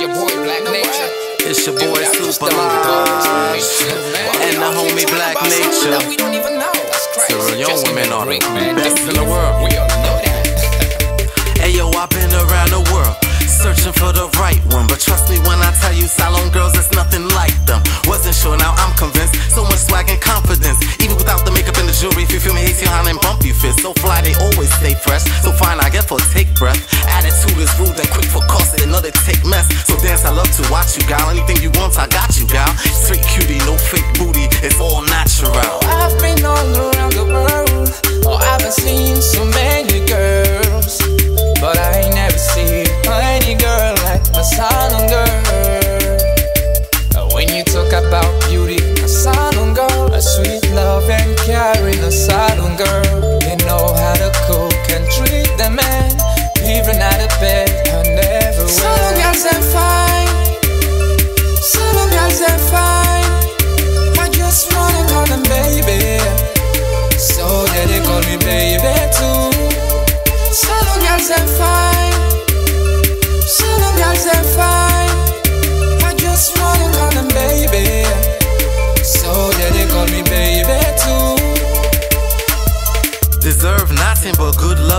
your boy Black Nature. It's your boy Supa Laj and the homie Black Nature. We don't even know. That's crazy. Sierra women are the best in the world. We all know that. Hey yo, I've been around the world searching for the right one, but trust me when I tell you, Salone girls, it's nothing like them. Wasn't sure, now I'm convinced. So much swag and confidence, and jewelry. If you feel me, AC on and bumpy fit, so fly they always stay fresh. So fine, I get for take breath. Attitude is rude and quick for cost, know they take mess. So dance, I love to watch you, gal. Anything you want, I got you, gal. Straight cutie, no fake booty, it's all natural.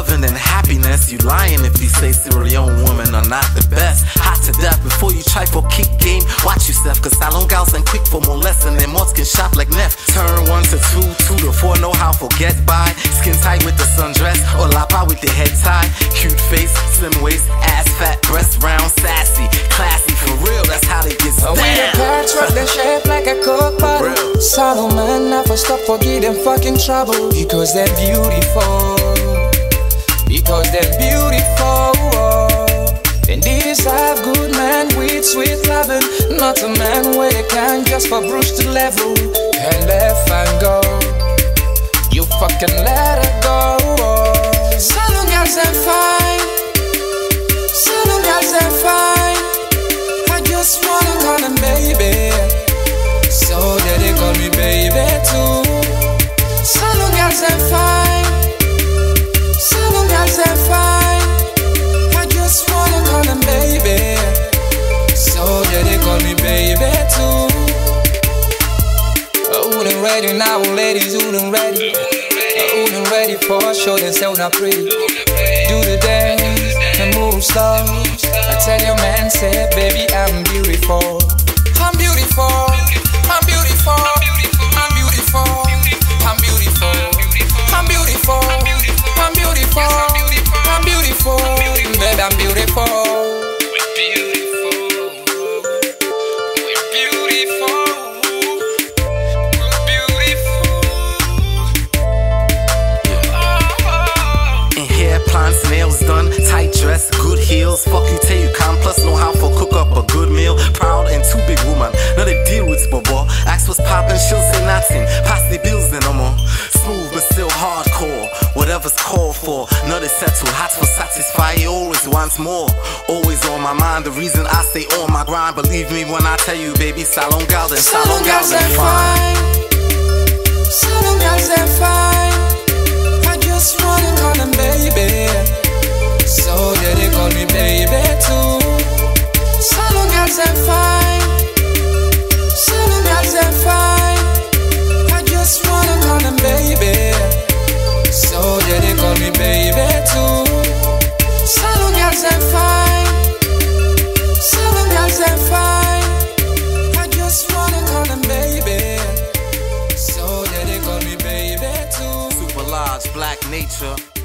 Loving and happiness. You lying if you say Sierra Leone women are not the best. Hot to death before you try for kick game. Watch yourself, cause Salone gals ain't quick for molesting. And mods can shop like Neff. Turn one to two, two to four, know how forget by. Skin tight with the sundress, or lapa with the head tie. Cute face, slim waist, ass fat, breast round, sassy, classy. For real, that's how they get the down. rock the shape like a coke bottle. Solomon never stop for getting fucking trouble Because they're beautiful Because they're beautiful And they deserve good men with sweet loving Not a man where they can just for bruise to level. And left and go You fucking let her go Ready now, ladies, old and ready? Old and uh, ready for a show, sound not pretty? Do the dance and move slow. I tell your man, say, baby, plants, nails done, tight dress, good heels. Fuck you, tell you calm, plus know how for cook up a good meal. Proud and too big woman, now they deal with bobo. Ask what's poppin', she'll say nothing. Pass the bills then no more. Smooth but still hardcore, whatever's called for. Not settle, hot for satisfy, always wants more. Always on my mind, the reason I stay on my grind. Believe me when I tell you, baby, Salone gal, then Salone gal, girls then are fine. Salone girls are fine. I just call them baby. nature.